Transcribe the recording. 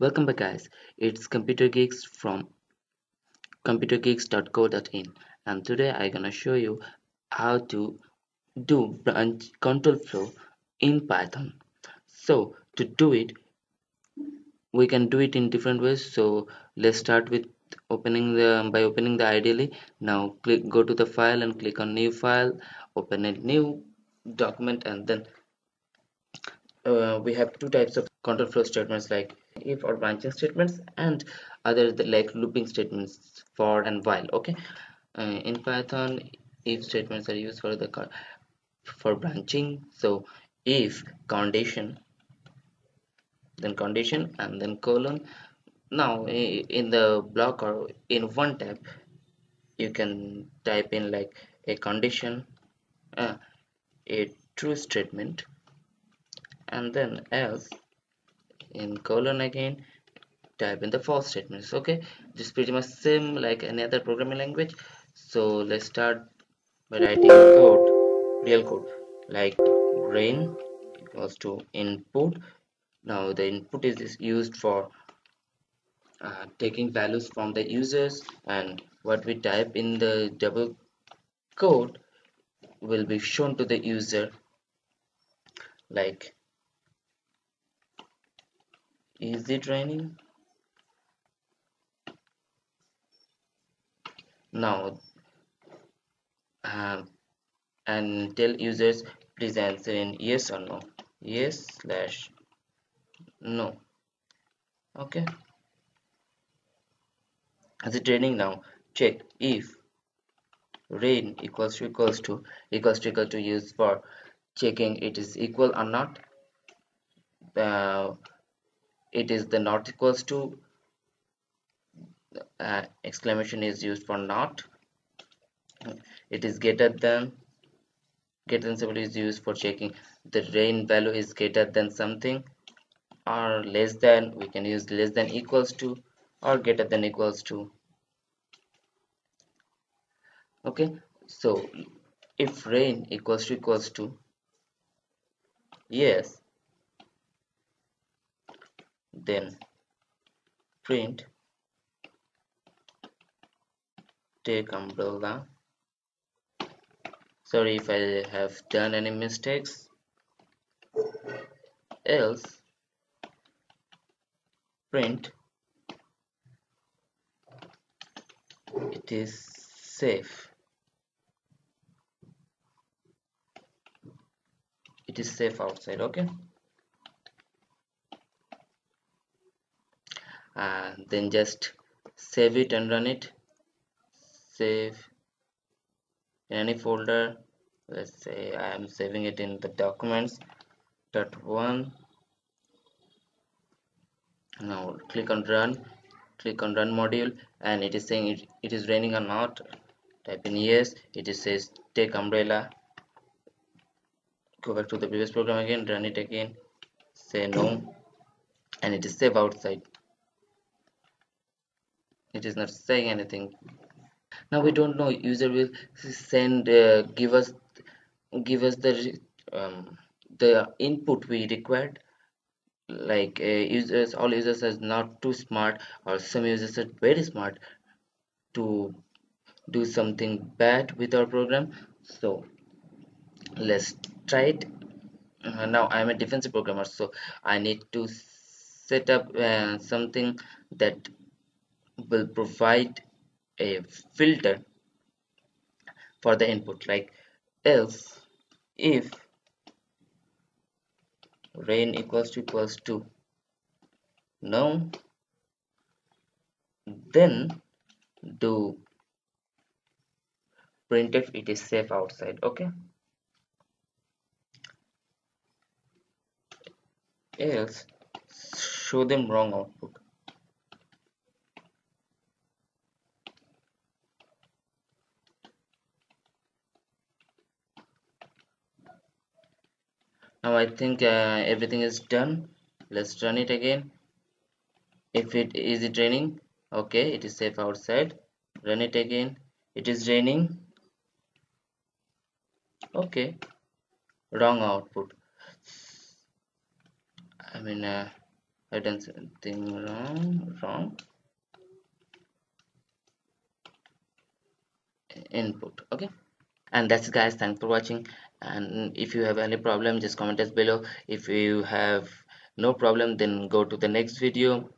Welcome back guys, it's Computer Geeks from computergeeks.co.in and today I'm gonna show you how to do branch control flow in Python. So to do it, we can do it in different ways. So let's start with opening the by opening the IDLE. Now click go to the file and click on new file, open a new document and then uh, we have two types of control flow statements like if or branching statements and other like looping statements for and while okay? Uh, in python if statements are used for the for branching so if condition then condition and then colon. Now in the block or in one tab you can type in like a condition uh, a true statement and then else in colon again type in the false statements okay? This pretty much same like any other programming language. So let's start by writing code real code. Like rain equals to input. Now the input is used for uh, taking values from the users and what we type in the double code will be shown to the user. Like is it raining? Now, uh, and tell users please answer in yes or no. Yes slash no. Okay. Is it raining now? Check if rain equals to equals to equals to equal to use for checking it is equal or not. Uh, it is the not equals to uh, exclamation is used for not. It is greater than greater than symbol is used for checking. The rain value is greater than something or less than we can use less than equals to or greater than equals to. Okay so if rain equals to equals to yes then print take umbrella. Sorry if I have done any mistakes. Else print. It is safe. It is safe outside okay and then just save it and run it. Save in any folder. Let's say I am saving it in the documents dot one. Now click on run click on run module and it is saying it, it is raining or not. Type in yes. It is says take umbrella. Go back to the previous program again run it again. Say no. And it is safe outside it is not saying anything. Now we don't know. User will send uh, give us give us the um, the input we required. Like uh, users all users are not too smart or some users are very smart to do something bad with our program. So let's try it. Uh, now i'm a defensive programmer so i need to set up uh, something that will provide a filter for the input like else if rain equals to equals to no then do printf it is safe outside okay? Else show them wrong output now I think uh, everything is done. Let's run it again. If it is it raining okay it is safe outside. Run it again. It is raining. Okay. Wrong output. I mean uh, I done something wrong wrong. Input okay. And that's guys. Thanks for watching and if you have any problem just comment us below. If you have no problem then go to the next video